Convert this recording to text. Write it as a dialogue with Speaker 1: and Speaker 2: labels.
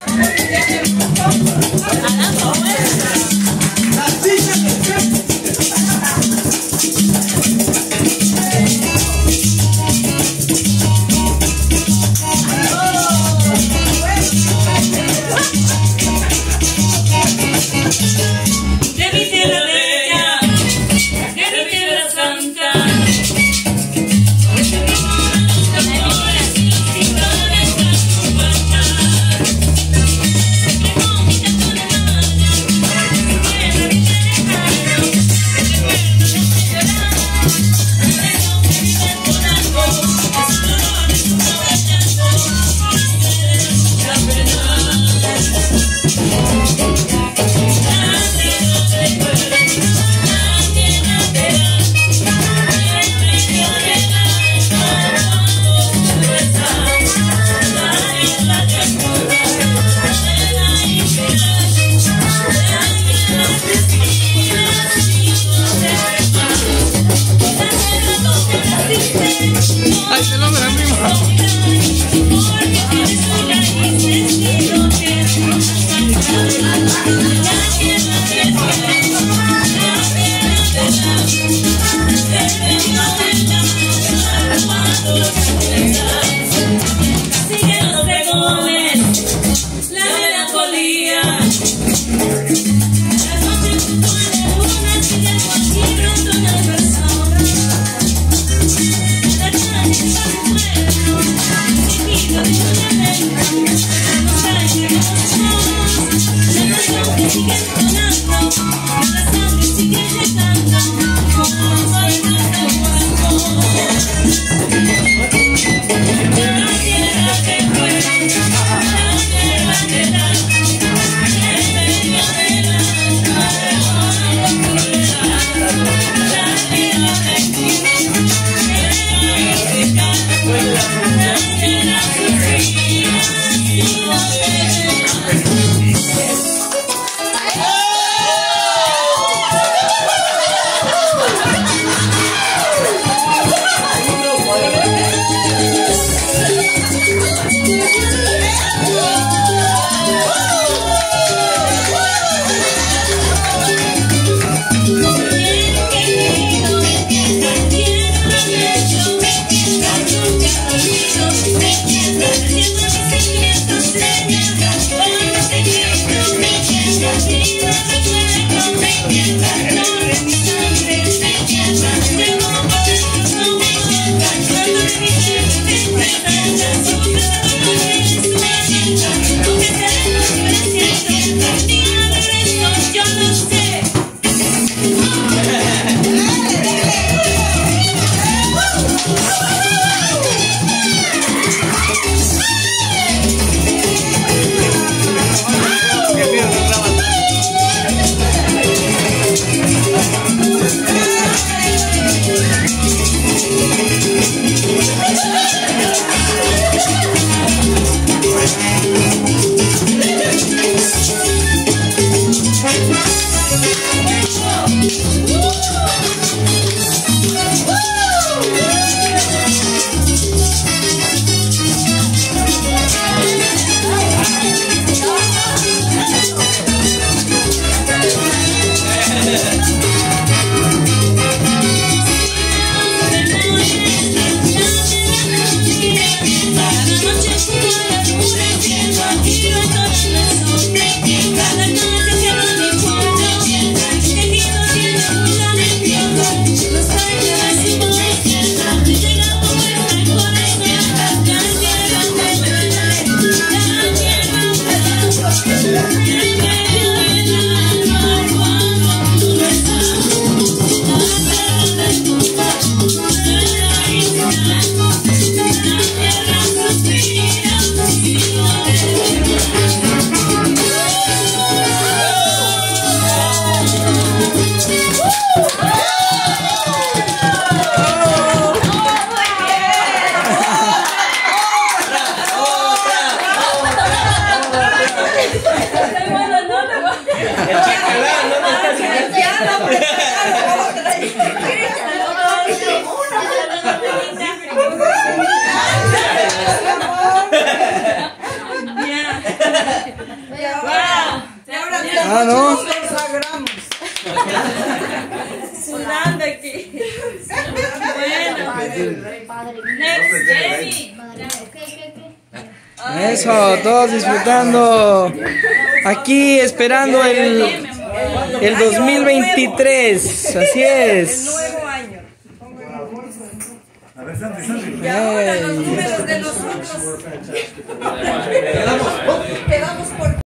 Speaker 1: De
Speaker 2: Ah, ¿no?
Speaker 1: Sudando aquí. Bueno. Next, Jeremy.
Speaker 2: Eso, todos disfrutando. Aquí esperando el, el 2023. Así es.
Speaker 3: Nuevo año. Y ahora los números de nosotros. Quedamos por